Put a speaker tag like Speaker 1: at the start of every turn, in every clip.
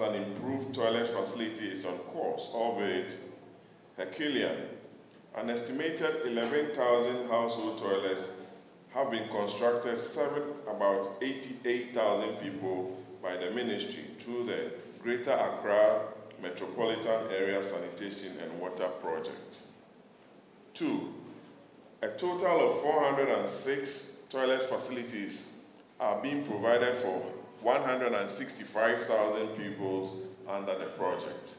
Speaker 1: an improved toilet facility is on course, albeit Herculean. An estimated 11,000 household toilets have been constructed, serving about 88,000 people by the ministry through the Greater Accra Metropolitan Area Sanitation and Water Project. Two, a total of 406 toilet facilities are being provided for 165,000 people under the project.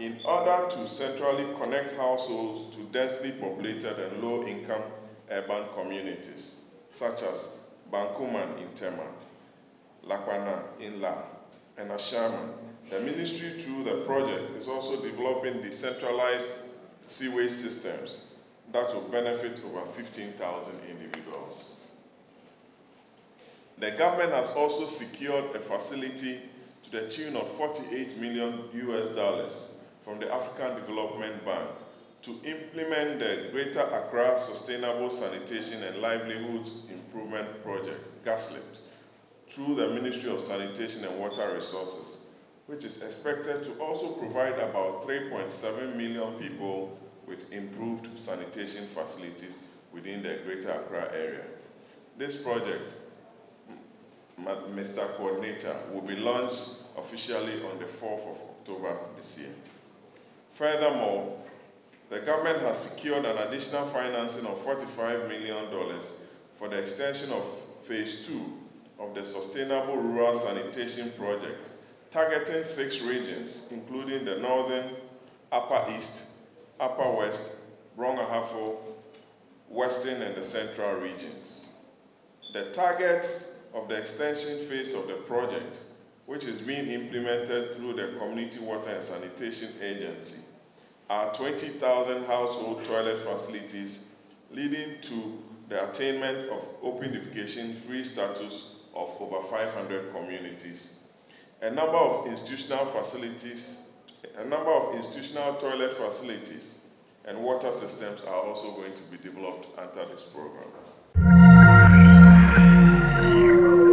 Speaker 1: In order to centrally connect households to densely populated and low-income urban communities, such as Bankuman in Tema, Lakwana in La, and Ashaiman, the ministry through the project is also developing decentralized sewage systems that will benefit over 15,000 individuals. The government has also secured a facility to the tune of 48 million US dollars from the African Development Bank to implement the Greater Accra Sustainable Sanitation and Livelihoods Improvement Project, GASLIP, through the Ministry of Sanitation and Water Resources, which is expected to also provide about 3.7 million people with improved sanitation facilities within the Greater Accra area. This project, Mr. Coordinator, will be launched officially on the 4th of October this year. Furthermore, the government has secured an additional financing of $45 million for the extension of phase two of the Sustainable Rural Sanitation Project, targeting six regions, including the Northern, Upper East, Upper West, Brong-Ahafo, Western, and the Central regions. The targets of the extension phase of the project, which is being implemented through the Community Water and Sanitation Agency, are 20,000 household toilet facilities, leading to the attainment of open defecation free status of over 500 communities. A number of institutional facilities, a number of institutional toilet facilities and water systems are also going to be developed under this program you